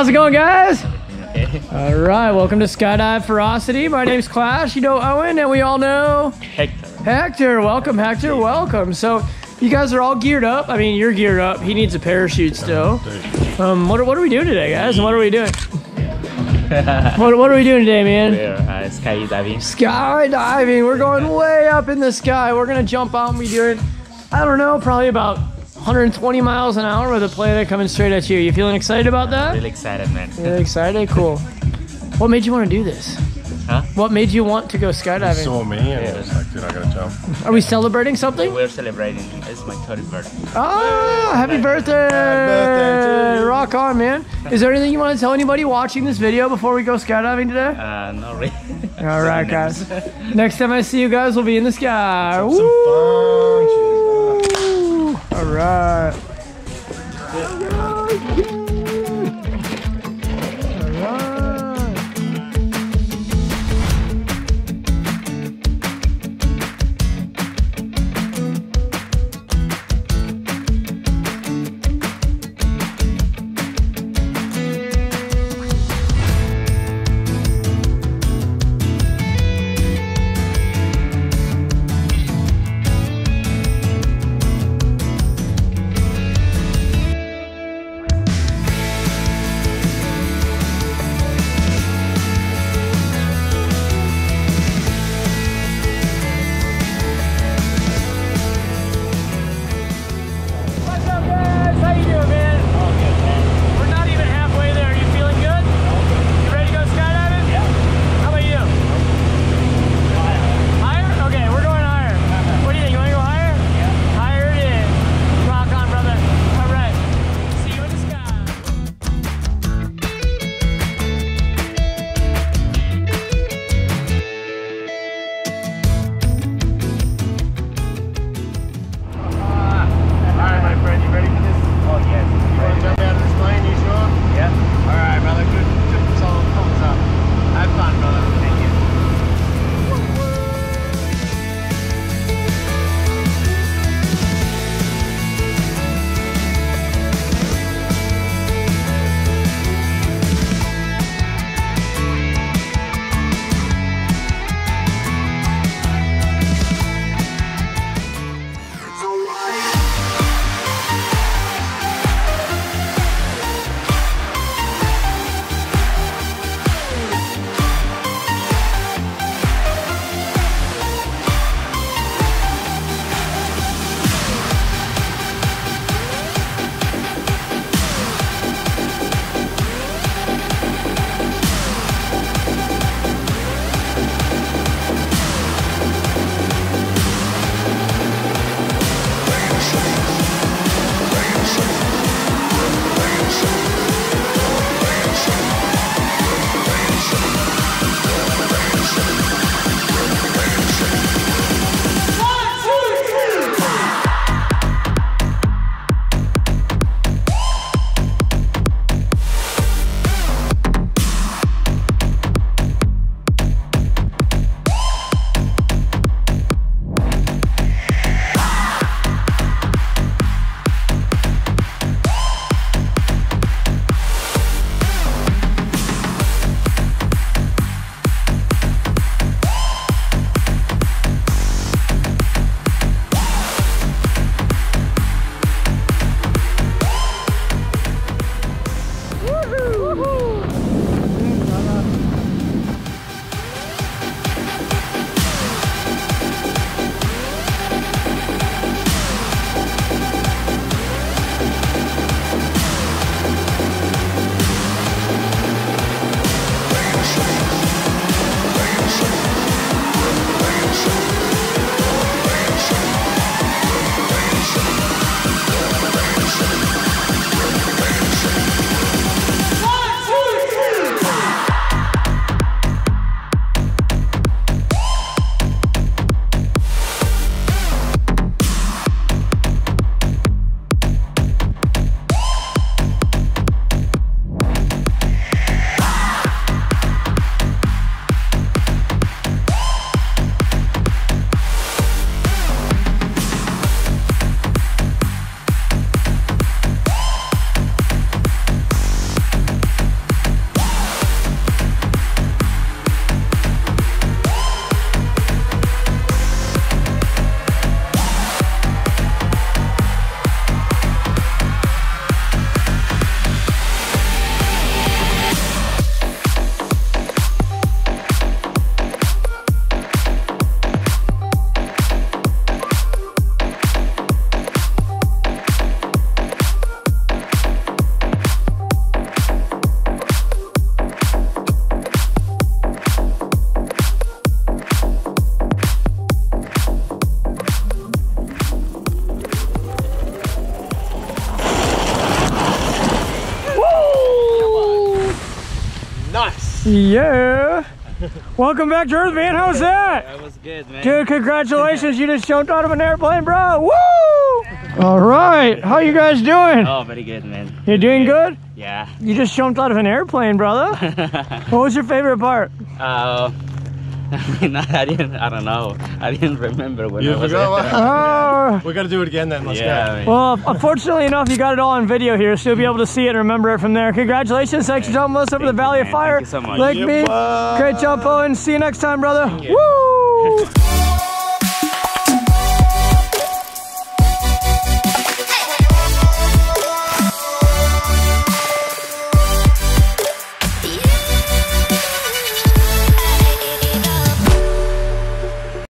How's it going, guys? All right, welcome to Skydive Fyrosity. My name's Clash. You know Owen, and we all know Hector. Hector. Welcome, Hector. Welcome. So, you guys are all geared up. I mean, you're geared up. He needs a parachute still. Um, what are, what are we doing today, guys? And what are we doing? what, what are we doing today, man? We're uh, skydiving. Skydiving. We're going way up in the sky. We're gonna jump out and be doing, I don't know, probably about 120 miles an hour with a plane coming straight at you. You feeling excited about that? Really excited, man. Really excited? Cool. What made you want to do this? Huh? What made you want to go skydiving? saw me and it was like, dude, I gotta jump. Are we celebrating something? We're celebrating. It's my 30th birthday. Ah, happy birthday! birthday to you. Rock on, man. Is there anything you want to tell anybody watching this video before we go skydiving today? Uh, not really. All right, guys. Next time I see you guys, we'll be in the sky. Some Woo! Right. Yeah. Welcome back to Earth, man. How's that? That was good, man. Dude, congratulations. You just jumped out of an airplane, bro. Woo! All right. How you guys doing? Oh, very good, man. You're doing good? Yeah. You just jumped out of an airplane, brother. What was your favorite part? Uh, I mean, I didn't. I don't know. I didn't remember when You I was. forgot there. Oh. We got to do it again then. Let's yeah. I mean, Well, unfortunately enough, you got it all on video here, so you'll be able to see it and remember it from there. Congratulations. Thanks for jumping with us over Thank the you, Valley of. Fire. Thank you so much. Lake Yeah, Mead. bud. Great jump, Owen. See you next time, brother. you. Woo!